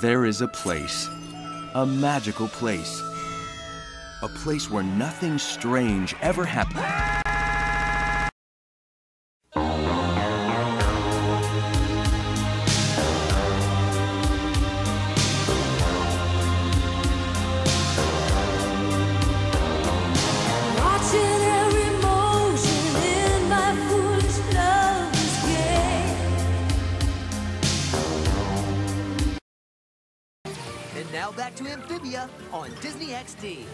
There is a place, a magical place, a place where nothing strange ever happens. And now back to Amphibia on Disney XD.